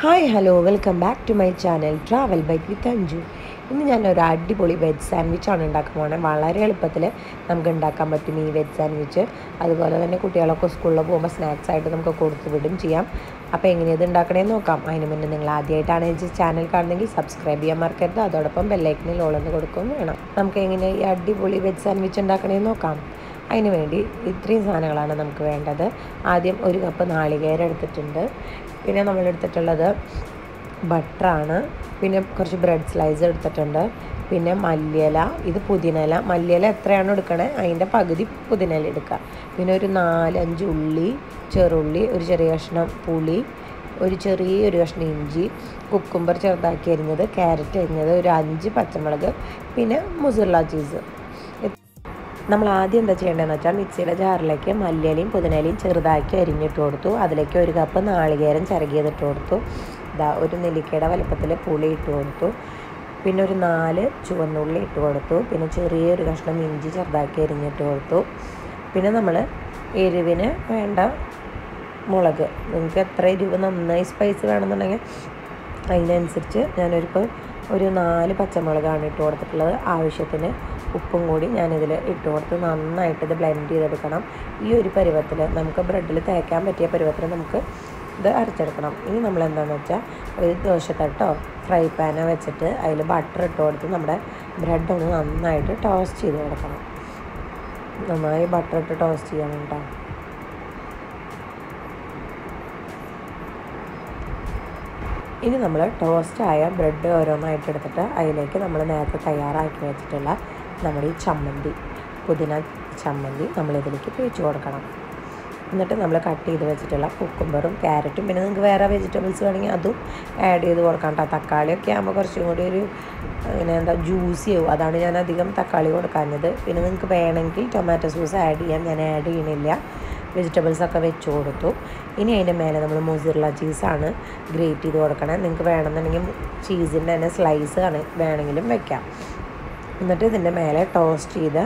Hi hello welcome back to my channel travel bike with Anju ഇന്ന് ഞാൻ ഒരു അടിപൊളി വെജ് സാൻഡ്വിച്ചാണ് ഉണ്ടാക്കാൻ പോകുന്നത് വളരെ എളുപ്പത്തിൽ നമുക്ക് ഉണ്ടാക്കാൻ പറ്റും ഈ വെജ് സാൻഡ്വിച്ച് അതുപോലെ തന്നെ കുട്ടികളൊക്കെ സ്കൂളിൽ പോകുമ്പോൾ സ്നാക്സ് ആയിട്ട് നമുക്ക് കൊടുത്തു വിടും ചെയ്യാം. അപ്പോൾ എങ്ങനെയത് ഉണ്ടാക്കണമെന്ന് നോക്കാം. അതിന് മുന്നേ നിങ്ങൾ ആദ്യമായിട്ടാണ് ഈ ചാനൽ കാണുന്നെങ്കിൽ സബ്സ്ക്രൈബ് ചെയ്യാൻ മറക്കരുത്. അതോടൊപ്പം ബെല്ലൈക്കനിൽ ഓളെന്ന് കൊടുക്കുകയും വേണം. നമുക്ക് എങ്ങനെ ഈ അടിപൊളി വെജ് സാൻഡ്വിച്ച് ഉണ്ടാക്കണമെന്ന് നോക്കാം. അതിന് വേണ്ടി ഇത്രയും സാധനങ്ങളാണ് നമുക്ക് വേണ്ടത്. ആദ്യം ഒരു കപ്പ് നാളികേരം എടുത്തിട്ടുണ്ട്. പിന്നെ നമ്മൾ എടുത്തിട്ടുള്ളത് ബട്ടറാണ്. പിന്നെ കുറച്ച് ബ്രെഡ് സ്ലൈസ് എടുത്തിട്ടുണ്ട്. പിന്നെ മല്ലിയില ഇത് പുതിനയില മല്ലിയില എത്രയാണോ എടുക്കണേ അതിന്റെ പകുതി പുതിനയില എടുക്കുക. പിന്നെ ഒരു നാലഞ്ച് ഉള്ളി ചെറുള്ളി ഒരു ചെറിയ കഷ്ണം പുളി ഒരു ചെറിയൊരു കഷ്ണം ഇഞ്ചി കുക്കുംബർ ചെറുതാക്കി അരിഞ്ഞത് ക്യാരറ്റ് അരിഞ്ഞത് ഒരു അഞ്ച് പച്ചമുളക് പിന്നെ മുസുള്ള ചീസ്. നമ്മൾ ആദ്യം എന്താ ചെയ്യേണ്ടതെന്ന് വെച്ചാൽ മിക്സിയുടെ ജാറിലേക്ക് മല്ലിയിലയും പുതിനയിലയും ചെറുതാക്കി അരിഞ്ഞിട്ട് കൊടുത്തു. അതിലേക്ക് ഒരു കപ്പ് നാളികേരം ചിറകിയതിട്ട് കൊടുത്തു. ഇതാ ഒരു നെല്ലിക്കയുടെ വലുപ്പത്തിൽ പുളി ഇട്ട് കൊടുത്തു. പിന്നെ ഒരു നാല് ചുവന്നുള്ളി ഇട്ട് കൊടുത്തു. പിന്നെ ചെറിയൊരു കഷ്ണം ഇഞ്ചി ചെറുതാക്കി അരിഞ്ഞിട്ട് കൊടുത്തു. പിന്നെ നമ്മൾ എരിവിന് വേണ്ട മുളക്. നിങ്ങൾക്ക് എത്ര എരിവ്? നന്നായി സ്പൈസ് വേണമെന്നുണ്ടെങ്കിൽ അതിനനുസരിച്ച് ഞാനൊരു ഒരു നാല് പച്ചമുളകാണ് ഇട്ട് കൊടുത്തിട്ടുള്ളത്. ആവശ്യത്തിന് ഉപ്പും കൂടി ഞാനിതിൽ ഇട്ട് കൊടുത്ത് നന്നായിട്ട് ഇത് ബ്ലെൻഡ് ചെയ്തെടുക്കണം. ഈ ഒരു പരുവത്തിൽ നമുക്ക് ബ്രെഡിൽ തേക്കാൻ പറ്റിയ പരുവത്തിൽ നമുക്ക് ഇത് അരച്ചെടുക്കണം. ഇനി നമ്മൾ എന്താണെന്ന് വെച്ചാൽ ഒരു ദോശത്തട്ടോ ഫ്രൈ പാനോ വെച്ചിട്ട് അതിൽ ബട്ടർ ഇട്ട് കൊടുത്ത് നമ്മുടെ ബ്രെഡ് ഒന്ന് നന്നായിട്ട് ടോസ്റ്റ് ചെയ്ത് കൊടുക്കണം. നന്നായി ബട്ടർ ഇട്ട് ടോസ്റ്റ് ചെയ്യണം കേട്ടോ. ഇനി നമ്മൾ ടോസ്റ്റായ ബ്രെഡ് ഓരോന്നായിട്ട് എടുത്തിട്ട് അതിലേക്ക് നമ്മൾ നേരത്തെ തയ്യാറാക്കി വെച്ചിട്ടുള്ള നമ്മുടെ ഈ ചമ്മന്തി പുതിന ചമ്മന്തി നമ്മളിതിലേക്ക് തേച്ച് കൊടുക്കണം. എന്നിട്ട് നമ്മൾ കട്ട് ചെയ്ത് വെച്ചിട്ടുള്ള കുക്കുംബറും ക്യാരറ്റും പിന്നെ നിങ്ങൾക്ക് വേറെ വെജിറ്റബിൾസ് വേണമെങ്കിൽ അതും ആഡ് ചെയ്ത് കൊടുക്കാം കേട്ടോ. തക്കാളിയൊക്കെ ആകുമ്പോൾ കുറച്ചും കൂടി ഒരു പിന്നെ എന്താ ജ്യൂസി ആവും. അതാണ് ഞാൻ അധികം തക്കാളി കൊടുക്കാഞ്ഞത്. പിന്നെ നിങ്ങൾക്ക് വേണമെങ്കിൽ ടൊമാറ്റോ സോസ് ആഡ് ചെയ്യാം. ഞാൻ ആഡ് ചെയ്യണില്ല. വെജിറ്റബിൾസൊക്കെ വെച്ച് കൊടുത്തു. ഇനി അതിന്റെ മേലെ നമ്മൾ മുസിറുള്ള ചീസാണ് ഗ്രേറ്റ് ചെയ്ത് കൊടുക്കണേ. നിങ്ങൾക്ക് വേണമെന്നുണ്ടെങ്കിൽ ചീസിന്റെ തന്നെ സ്ലൈസ് വേണമെങ്കിലും വെക്കാം. എന്നിട്ട് ഇതിന്റെ മേലെ ടോസ്റ്റ് ചെയ്ത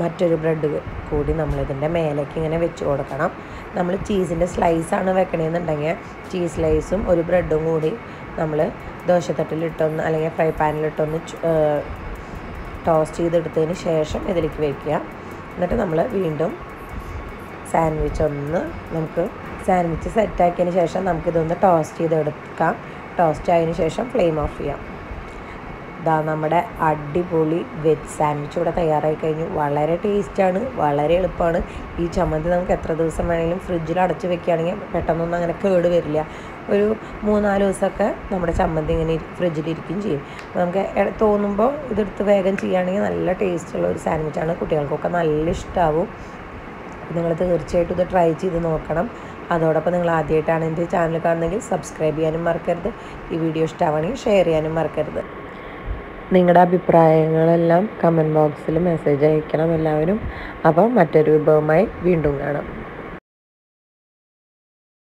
മറ്റൊരു ബ്രെഡ് കൂടി നമ്മളിതിന്റെ മേലേക്ക് ഇങ്ങനെ വെച്ച് കൊടുക്കണം. നമ്മൾ ചീസിന്റെ സ്ലൈസാണ് വെക്കണമെന്നുണ്ടെങ്കിൽ ചീസ് സ്ലൈസും ഒരു ബ്രെഡും കൂടി നമ്മൾ ദോശത്തട്ടിലിട്ടൊന്ന് അല്ലെങ്കിൽ ഫ്രൈ പാനിലിട്ടൊന്ന് ടോസ്റ്റ് ചെയ്തെടുത്തതിന് ശേഷം ഇതിലേക്ക് വയ്ക്കുക എന്നിട്ട് നമ്മൾ വീണ്ടും സാൻഡ്വിച്ച് ഒന്ന് നമുക്ക് സാൻഡ്വിച്ച് സെറ്റാക്കിയതിന് ശേഷം നമുക്കിതൊന്ന് ടോസ്റ്റ് ചെയ്തെടുക്കാം. ടോസ്റ്റ് ആയതിനു ശേഷം ഫ്ലെയിം ഓഫ് ചെയ്യാം. ഇതാ നമ്മുടെ അടിപൊളി വെജ് സാൻഡ്വിച്ച് ഇവിടെ തയ്യാറായി കഴിഞ്ഞു. വളരെ ടേസ്റ്റാണ് വളരെ എളുപ്പമാണ്. ഈ ചമ്മന്തി നമുക്ക് എത്ര ദിവസം വേണമെങ്കിലും ഫ്രിഡ്ജിൽ അടച്ചു വെക്കുകയാണെങ്കിൽ പെട്ടെന്നൊന്നും അങ്ങനെ കേട് വരില്ല. ഒരു മൂന്നാൽ ദിവസമൊക്കെ നമ്മുടെ ചമ്മന്തി ഇങ്ങനെ ഫ്രിഡ്ജിലിരിക്കുകയും ചെയ്യും. നമുക്ക് തോന്നുമ്പോൾ ഇതെടുത്ത് വേഗം ചെയ്യുകയാണെങ്കിൽ നല്ല ടേസ്റ്റുള്ള ഒരു സാൻഡ്വിച്ചാണ് കുട്ടികൾക്കൊക്കെ നല്ല ഇഷ്ടമാവും നിങ്ങൾ തീർച്ചയായിട്ടും ഇത് ട്രൈ ചെയ്ത് നോക്കണം. അതോടൊപ്പം നിങ്ങൾ ആദ്യമായിട്ടാണ് എന്റെ ചാനൽ കാണുന്നതെങ്കിൽ സബ്സ്ക്രൈബ് ചെയ്യാനും മറക്കരുത്. ഈ വീഡിയോ ഇഷ്ടമാണെങ്കിൽ ഷെയർ ചെയ്യാനും മറക്കരുത്. നിങ്ങളുടെ അഭിപ്രായങ്ങളെല്ലാം കമന്റ് ബോക്സിൽ മെസ്സേജ് അയക്കണം എല്ലാവരും. അപ്പോൾ മറ്റൊരു വിഭവമായി വീണ്ടും കാണാം.